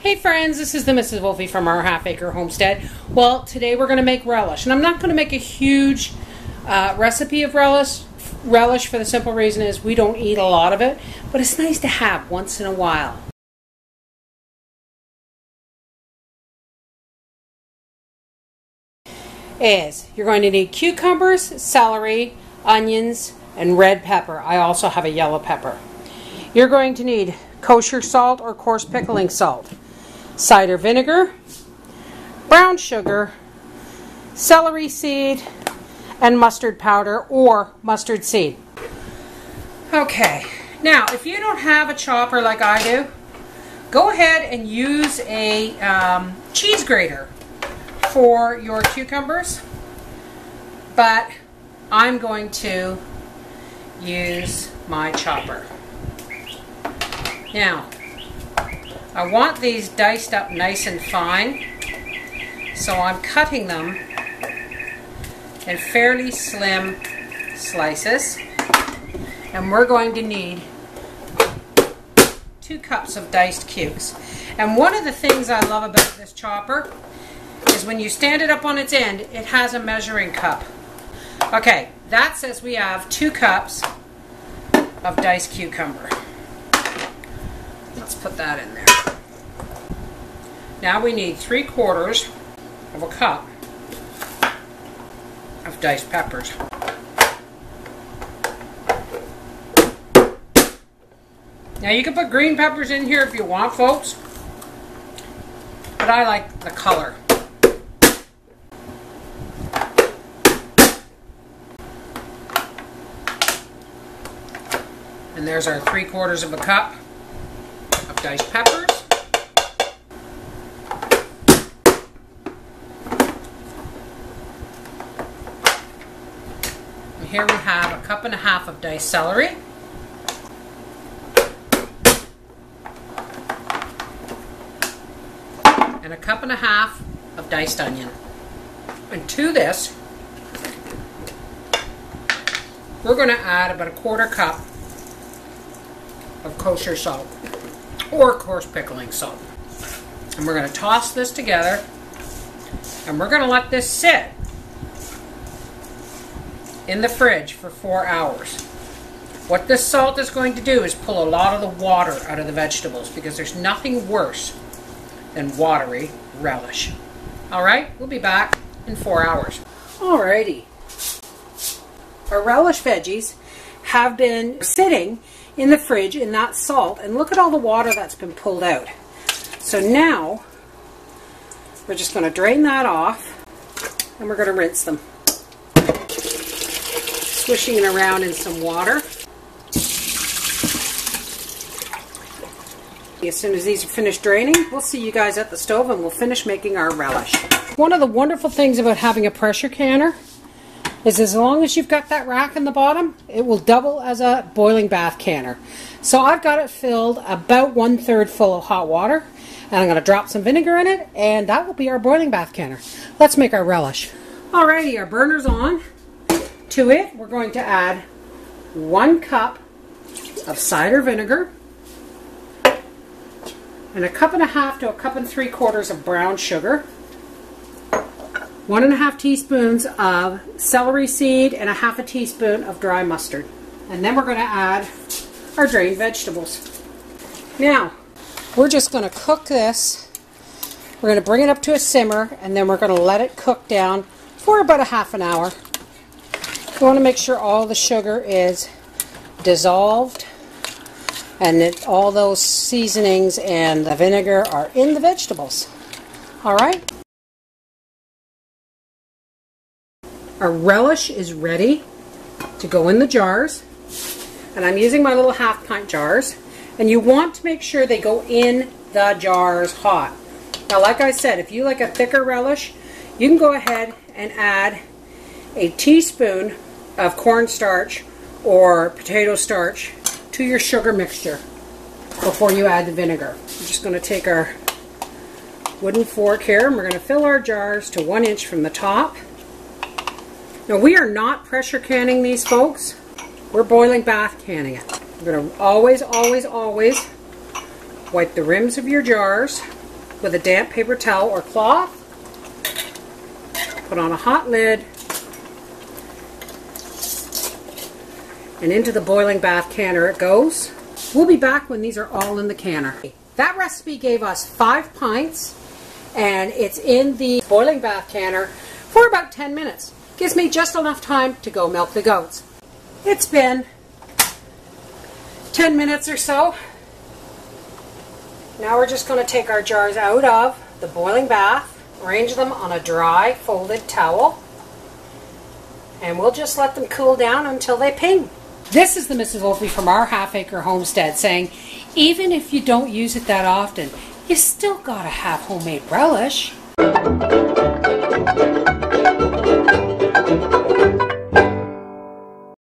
Hey friends, this is the Mrs. Wolfie from our half acre homestead. Well, today we're going to make relish, and I'm not going to make a huge uh, recipe of relish. Relish for the simple reason is we don't eat a lot of it, but it's nice to have once in a while. Is you're going to need cucumbers, celery, onions, and red pepper. I also have a yellow pepper. You're going to need kosher salt or coarse pickling salt cider vinegar, brown sugar, celery seed, and mustard powder or mustard seed. Okay, now if you don't have a chopper like I do, go ahead and use a um, cheese grater for your cucumbers, but I'm going to use my chopper. Now, I want these diced up nice and fine, so I'm cutting them in fairly slim slices. And we're going to need two cups of diced cubes. And one of the things I love about this chopper is when you stand it up on its end, it has a measuring cup. Okay, that says we have two cups of diced cucumber. Let's put that in there. Now we need three quarters of a cup of diced peppers. Now you can put green peppers in here if you want, folks, but I like the color. And there's our three quarters of a cup of diced peppers. And here we have a cup and a half of diced celery. And a cup and a half of diced onion. And to this, we're going to add about a quarter cup of kosher salt or coarse pickling salt. And we're going to toss this together and we're going to let this sit in the fridge for four hours. What this salt is going to do is pull a lot of the water out of the vegetables because there's nothing worse than watery relish. Alright, we'll be back in four hours. Alrighty. Our relish veggies have been sitting in the fridge in that salt and look at all the water that's been pulled out. So now we're just going to drain that off and we're going to rinse them swishing it around in some water. As soon as these are finished draining, we'll see you guys at the stove and we'll finish making our relish. One of the wonderful things about having a pressure canner is as long as you've got that rack in the bottom, it will double as a boiling bath canner. So I've got it filled about one third full of hot water and I'm going to drop some vinegar in it and that will be our boiling bath canner. Let's make our relish. Alrighty, our burner's on. To it, we're going to add one cup of cider vinegar and a cup and a half to a cup and three quarters of brown sugar, one and a half teaspoons of celery seed, and a half a teaspoon of dry mustard. And then we're going to add our drained vegetables. Now, we're just going to cook this. We're going to bring it up to a simmer, and then we're going to let it cook down for about a half an hour. You want to make sure all the sugar is dissolved and that all those seasonings and the vinegar are in the vegetables. Alright? Our relish is ready to go in the jars. And I'm using my little half pint jars. And you want to make sure they go in the jars hot. Now like I said, if you like a thicker relish, you can go ahead and add a teaspoon of cornstarch or potato starch to your sugar mixture before you add the vinegar. We're just going to take our wooden fork here and we're going to fill our jars to one inch from the top. Now we are not pressure canning these folks. We're boiling bath canning it. You're going to always, always, always wipe the rims of your jars with a damp paper towel or cloth. Put on a hot lid and into the boiling bath canner it goes. We'll be back when these are all in the canner. That recipe gave us five pints and it's in the boiling bath canner for about 10 minutes. Gives me just enough time to go milk the goats. It's been 10 minutes or so. Now we're just going to take our jars out of the boiling bath, arrange them on a dry folded towel, and we'll just let them cool down until they ping. This is the Mrs. Wolfie from our half acre homestead saying, even if you don't use it that often, you still gotta have homemade relish. Thank you.